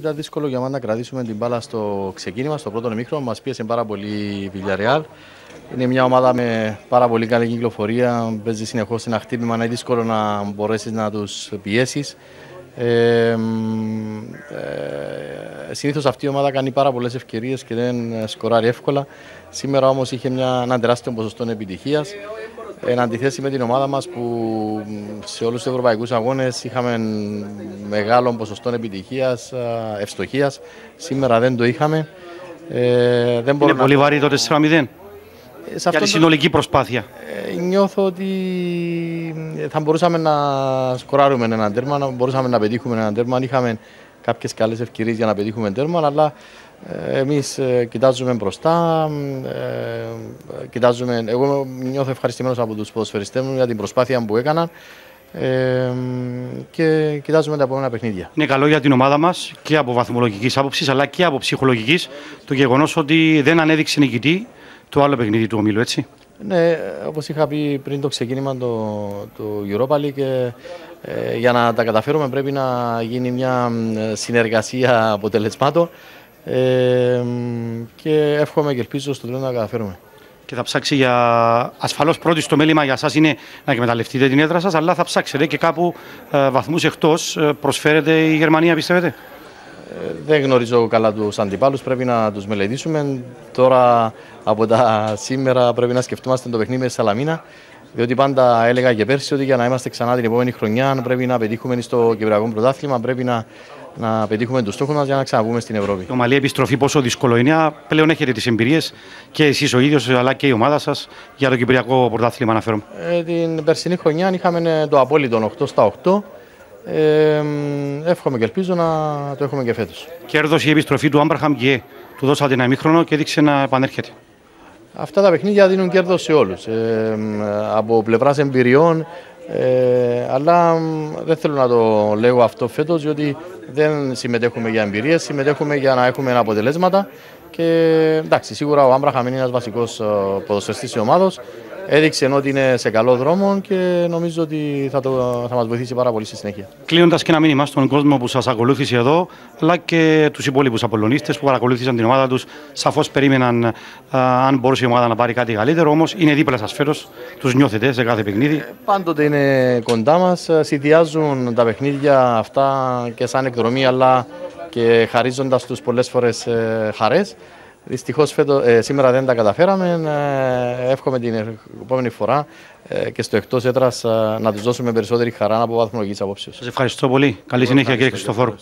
Ήταν δύσκολο για μας να κρατήσουμε την μπάλα στο ξεκίνημα, στο πρώτο ημίχρονο. Μας πίεσε πάρα πολύ η Villarreal. Είναι μια ομάδα με πάρα πολύ καλή κυκλοφορία. Παίζει συνεχώς ένα χτύπημα. Είναι δύσκολο να μπορέσεις να τους πιέσεις. Ε, ε, Συνήθως αυτή η ομάδα κάνει πάρα πολλές ευκαιρίες και δεν σκοράρει εύκολα. Σήμερα όμως είχε μια, ένα τεράστιο ποσοστό επιτυχίας. Εν αντιθέσει με την ομάδα μας που σε όλους τους ευρωπαϊκούς αγώνες είχαμε μεγάλο ποσοστό επιτυχίας, ευστοχίας. Σήμερα δεν το είχαμε. Ε, δεν Είναι πολύ βαρύ το 4-0 για τη συνολική προσπάθεια. Ε, νιώθω ότι θα μπορούσαμε να σκοράρουμε ένα τέρμα, μπορούσαμε να πετύχουμε ένα τέρμα αν είχαμε κάποιες καλές ευκαιρίες για να πετύχουμε τέρμα, αλλά ε, εμείς ε, κοιτάζουμε μπροστά, ε, κοιτάζουμε, εγώ νιώθω ευχαριστημένος από τους ποδοσφαιριστές μου για την προσπάθεια που έκαναν ε, και κοιτάζουμε τα επόμενα παιχνίδια. Είναι καλό για την ομάδα μας και από βαθμολογικής άποψης αλλά και από ψυχολογικής το γεγονός ότι δεν ανέδειξε νικητή το άλλο παιχνίδι του ομίλου, έτσι. Ναι, όπως είχα πει πριν το ξεκίνημα του Europa League, ε, για να τα καταφέρουμε πρέπει να γίνει μια συνεργασία αποτελεσμάτων ε, και εύχομαι και ελπίζω στο τέλο να τα καταφέρουμε. Και θα ψάξει για. Ασφαλώς, πρώτη στο μέλημα για εσά είναι να εκμεταλλευτείτε την έδρα σας, αλλά θα ψάξετε και κάπου ε, βαθμούς εκτός. Ε, προσφέρεται η Γερμανία, πιστεύετε; Δεν γνωρίζω καλά τους αντιπάλους, πρέπει να τους μελετήσουμε. Τώρα από τα σήμερα πρέπει να σκεφτόμαστε το παιχνίδι με Σαλαμίνα. Διότι πάντα έλεγα και πέρσι ότι για να είμαστε ξανά την επόμενη χρονιά πρέπει να πετύχουμε στο Κυπριακό Πρωτάθλημα, πρέπει να, να πετύχουμε τους στόχους μας για να ξαναβγούμε στην Ευρώπη. Το Μαλή επιστροφή πόσο δύσκολο είναι. Πλέον έχετε τις εμπειρίες και εσείς ο ίδιος αλλά και η ομάδα σας για το Κυπριακό Πρωτάθλημα, αναφέρομαι. Ε, την περσινή χρονιά είχαμε το απόλυτο 8 στα 8. Ε, εύχομαι και ελπίζω να το έχουμε και φέτος. Κέρδος η επιστροφή του Άμπραχαμ και του δώσατε ένα ημίχρονο και έδειξε να επανέρχεται. Αυτά τα παιχνίδια δίνουν κέρδος σε όλους. Ε, από πλευράς εμπειριών, ε, αλλά δεν θέλω να το λέω αυτό φέτος, διότι δεν συμμετέχουμε για εμπειρίες, συμμετέχουμε για να έχουμε αποτελέσματα. Και εντάξει, σίγουρα ο Άμπραχαμ είναι ένας βασικός ε, ποδοσφαιριστής της ομάδα έδειξε ότι είναι σε καλό δρόμο και νομίζω ότι θα, το, θα μας βοηθήσει πάρα πολύ στη συνέχεια. Κλείνοντας και ένα μήνυμα στον κόσμο που σας ακολούθησε εδώ, αλλά και τους υπόλοιπους απολωνίστες που παρακολούθησαν την ομάδα τους, σαφώς περίμεναν α, αν μπορούσε η ομάδα να πάρει κάτι καλύτερο, όμως είναι δίπλα σας φέρος, τους νιώθετε σε κάθε παιχνίδι. Ε, πάντοτε είναι κοντά μας, συνδυάζουν τα παιχνίδια αυτά και σαν εκδρομή, αλλά και χαρίζοντας τους πολλές φορές ε, χαρές. Δυστυχώς ε, σήμερα δεν τα καταφέραμε. Ε, εύχομαι την επόμενη φορά ε, και στο εκτός έδρας ε, να τους δώσουμε περισσότερη χαρά από βαθμολογική απόψεω. Σας ευχαριστώ πολύ. Καλή συνέχεια, κύριε Χριστοφόρου.